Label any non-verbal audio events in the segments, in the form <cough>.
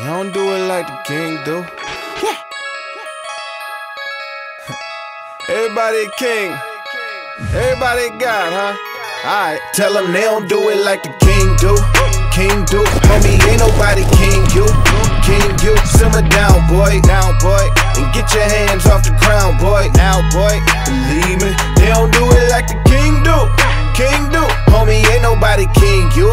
You don't do it like the king do. Yeah. <laughs> Everybody king. Everybody God, huh? Alright. Tell them they don't do it like the king do. King do. Homie, ain't nobody king you. King you. Simmer down, boy. Down, boy. And get your hands off the crown, boy. Now, boy. Believe me. They don't do it like the king do. King do. Homie, ain't nobody king you.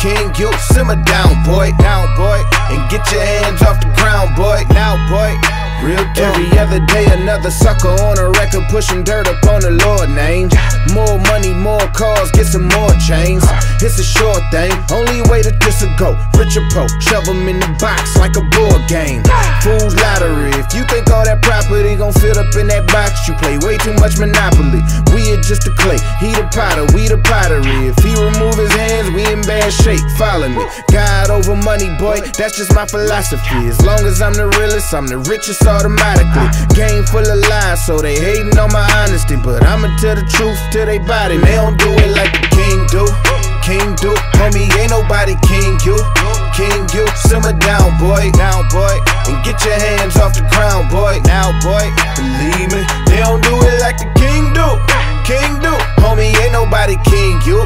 King you. Simmer down, boy. Down, boy. And get your hands off the crown, boy. Now, boy. Real talk. Every other day, another sucker on a record pushing dirt up on the Lord name. More money, more cars, get some more chains. It's a short thing, only way that this go. Richard Pro, shove 'em in the box like a board game. Fool's lottery. If you think all that property gon' fit up in that box, you play way too much Monopoly. We are just the clay, he the potter, we the pottery. If he in bad shape. Follow me. God over money, boy, that's just my philosophy. As long as I'm the realest, I'm the richest automatically. Game full of lies, so they hating on my honesty. But I'ma tell the truth to they body. They don't do it like the king do. King do, homie, ain't nobody king you. King you, simmer down, boy, down, boy, and get your hands off the crown, boy. Now, boy, believe me, they don't do it like the king do. King do, homie, ain't nobody king you.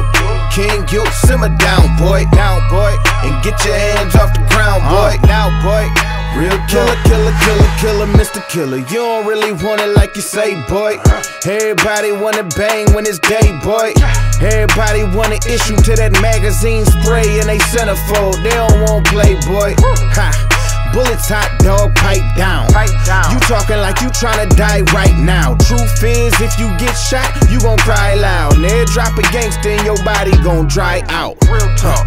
King you, simmer down, boy, down, boy, and get your hands off the ground, uh, boy. Now, boy. Real killer, killer, killer, killer, Mr. Killer. You don't really want it like you say, boy. Everybody wanna bang when it's day, boy. Everybody wanna issue to that magazine spray and they centerfold. They don't want playboy. Ha. Bullets hot, dog, pipe down. Pipe down. You talking like you tryna die right now. Truth is, if you get shot, you gon' cry loud. And drop a gangster and your body gon' dry out. Real talk.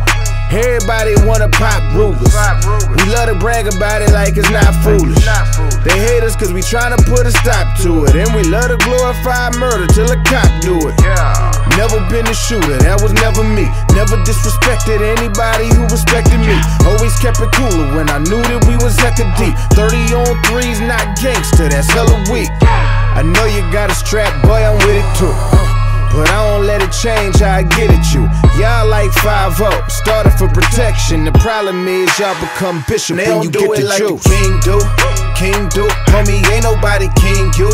Everybody wanna pop Rugers. We love to brag about it like it's not foolish. Not foolish. They hate us cause we tryna put a stop to it. And we love to glorify murder till a cop do it. Yeah. Never been a shooter, that was never me. Never disrespected anybody who respected me. Always kept it cooler when I knew that we was hecka deep. 30 on threes, not gangster, that's hella weak. I know you got a strap, boy, I'm with it too. But I don't let it change how I get at you. Y'all like 5 started for protection. The problem is y'all become bishop They when you do get it the like the. King do, king do, homie, ain't nobody king you.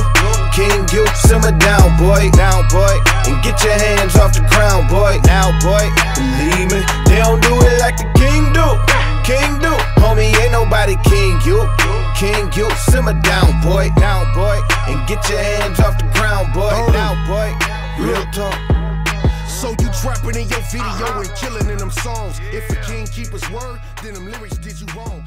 King you, simmer down, boy, down, boy, and get your hands off the crown, boy. Now, boy, believe me, they don't do it like the king do. King do, homie, ain't nobody king you. King you, simmer down, boy, down, boy, and get your hands off the crown, boy. Now, boy, real talk. So you trapping in your video uh-huh. and killing in them songs. If a king keep his word, then them lyrics did you wrong.